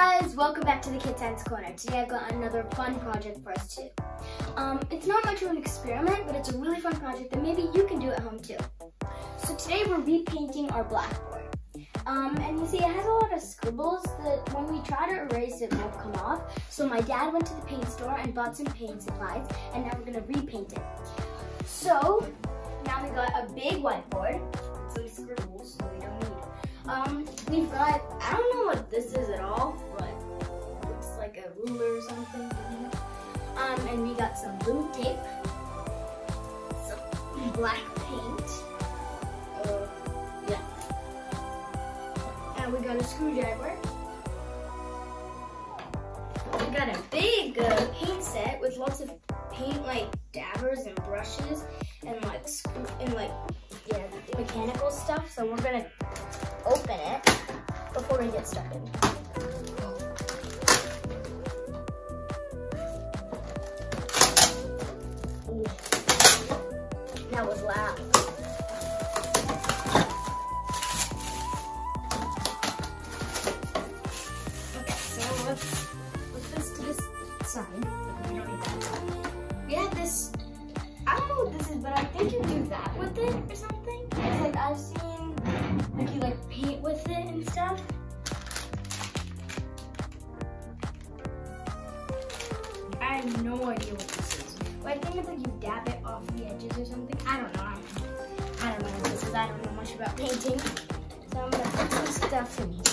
guys, welcome back to the Kids Science Corner. Today I've got another fun project for us too. Um, it's not much of an experiment, but it's a really fun project that maybe you can do at home too. So today we're repainting our blackboard. Um, and you see it has a lot of scribbles that when we try to erase it won't come off. So my dad went to the paint store and bought some paint supplies and now we're gonna repaint it. So now we got a big whiteboard, some scribbles that we don't need. Um, we've got, I don't know what this is at all, ruler or something. Um, and we got some blue tape, some black paint, uh, yeah. And we got a screwdriver. We got a big uh, paint set with lots of paint like dabbers and brushes and like and like yeah mechanical stuff. So we're gonna open it before we get started. Side. We have this, I don't know what this is, but I think you do that with it or something. It's like I've seen, like you like paint with it and stuff. I have no idea what this is. But I think it's like you dab it off the edges or something. I don't know. I don't know, I don't know what this is. I don't know much about painting. So I'm gonna put some stuff in here.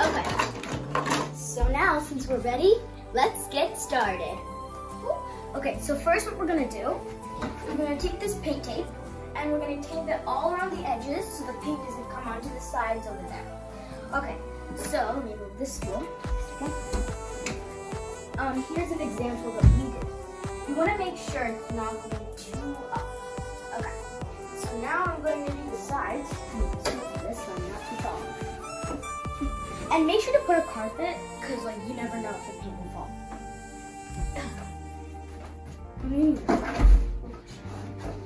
Okay. So now, since we're ready, let's get started. Okay, so first what we're gonna do, we're gonna take this paint tape and we're gonna tape it all around the edges so the paint doesn't come onto the sides over there. Okay, so let me move this stool. Um, here's an example that we did. You wanna make sure it's not going too up. Okay, so now I'm going to do the sides. This one, not too tall. And make sure to put a carpet, because like you never know if the paint Okay,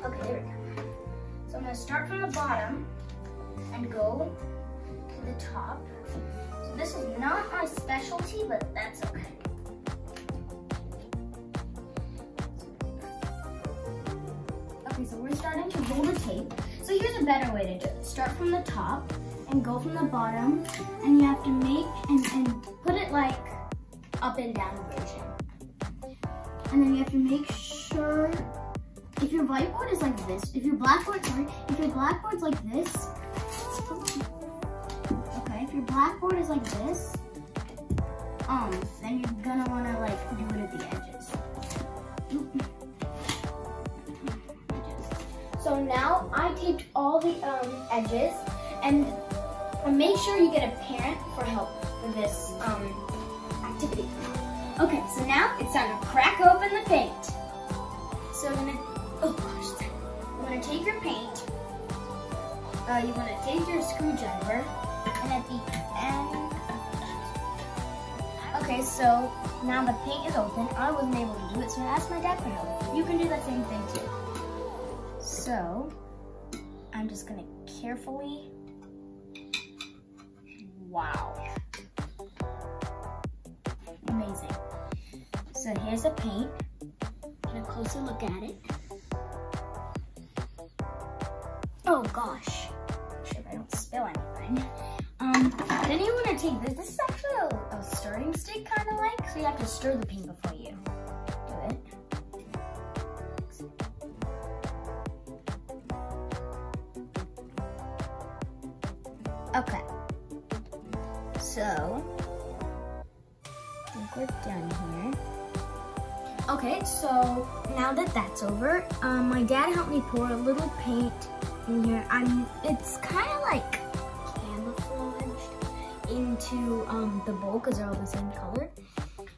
there we go. So I'm gonna start from the bottom and go to the top. So this is not my specialty, but that's okay. Okay, so we're starting to roll the tape. So here's a better way to do it. Start from the top and go from the bottom and you have to make and, and put it like up and down version. And then you have to make sure if your whiteboard is like this, if your blackboard, sorry, if your blackboard's like this, okay, if your blackboard is like this, um, then you're gonna wanna like do it at the edges. So now I taped all the um, edges and make sure you get a parent for help for this um, activity. Okay, so now it's time to crack open the paint. Take your paint. Uh, you wanna take your screwdriver and at the end, okay, so now the paint is open. I wasn't able to do it, so I asked my dad for help. You can do that same thing too. So, I'm just gonna carefully, wow. Amazing. So here's the paint. Get a closer look at it. Oh gosh. Sure I don't spill anything. Um, then you wanna take this. This is actually a, a stirring stick kind of like, so you have to stir the paint before you do it. Okay. So, I think we're done here. Okay, so now that that's over, um, my dad helped me pour a little paint in here. I'm, it's kind of like camouflaged into um, the bowl because they're all the same color.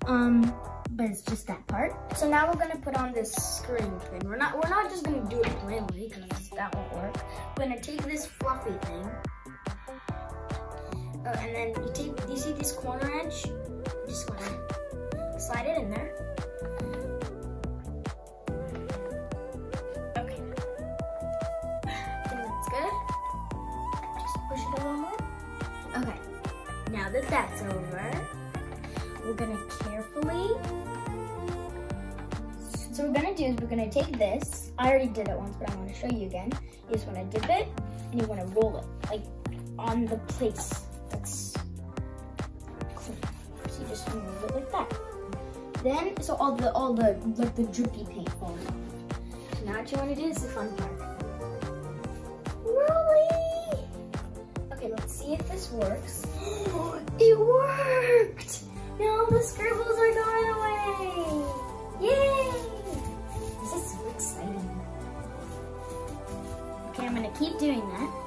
Um, but it's just that part. So now we're gonna put on this screen thing. We're not, we're not just gonna do it plainly because that won't work. We're gonna take this fluffy thing uh, and then you take, you see this corner edge? Just wanna slide it in there. That that's over, we're gonna carefully, so we're gonna do is we're gonna take this, I already did it once, but I wanna show you again. You just wanna dip it, and you wanna roll it, like on the place that's clean. So you just wanna roll it like that. Then, so all the, all the, like the drippy paint falls off. So now what you wanna do is the fun part. Rolly! Okay, let's see if this works. it worked! Now the scribbles are going away! Yay! This is so exciting. Okay, I'm gonna keep doing that.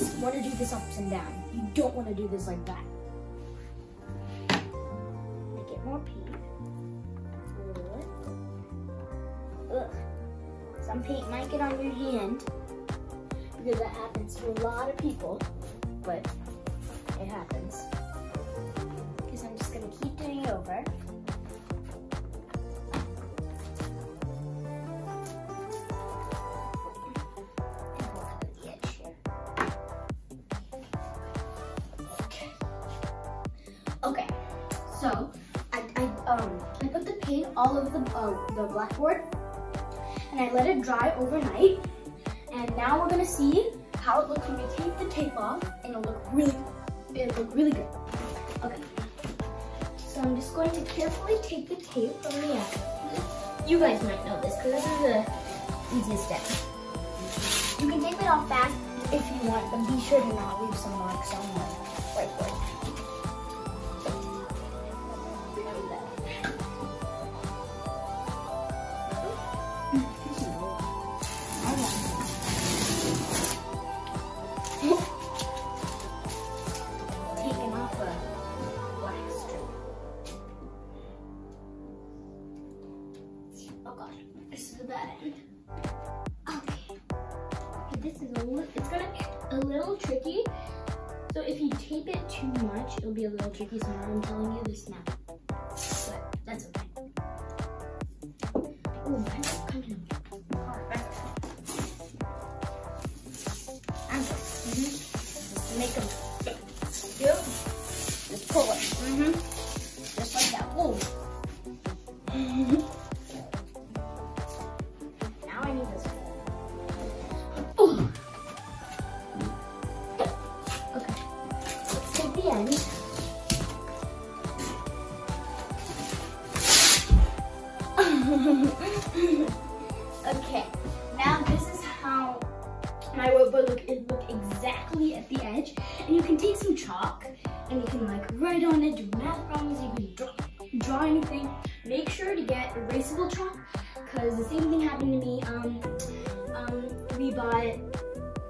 Always want to do this ups and down. You don't want to do this like that. Make it more it. Ugh. Some paint might get on your hand because that happens to a lot of people, but it happens. All over the uh, the blackboard and I let it dry overnight. And now we're gonna see how it looks when we take the tape off, and it'll look really, it'll look really good. Okay. So I'm just going to carefully take the tape from the end. You guys might know this because this is the easiest step. You can tape it off fast if you want, but be sure to not leave some marks on the whiteboard. It's gonna get a little tricky. So if you tape it too much, it'll be a little tricky. So now I'm telling you this now. But that's okay. Oh. I'm. Mm-hmm. Make them. Yep. Just pull it. Mm-hmm. Okay. Now this is how my whiteboard look it look exactly at the edge. And you can take some chalk and you can like write on it, do math problems, you can draw, draw anything. Make sure to get erasable chalk because the same thing happened to me. Um, um, we bought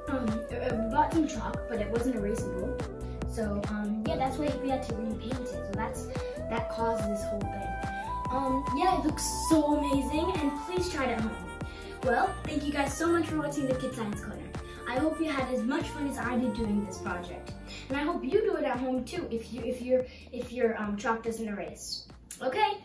um, we bought some chalk, but it wasn't erasable. So um, yeah, that's why we had to repaint it. So that's that caused this whole thing. Um, yeah, it looks so amazing, and please try it at home. Well, thank you guys so much for watching the Kid Science Corner. I hope you had as much fun as I did doing this project, and I hope you do it at home too if you if your if your um, chalk doesn't erase. Okay,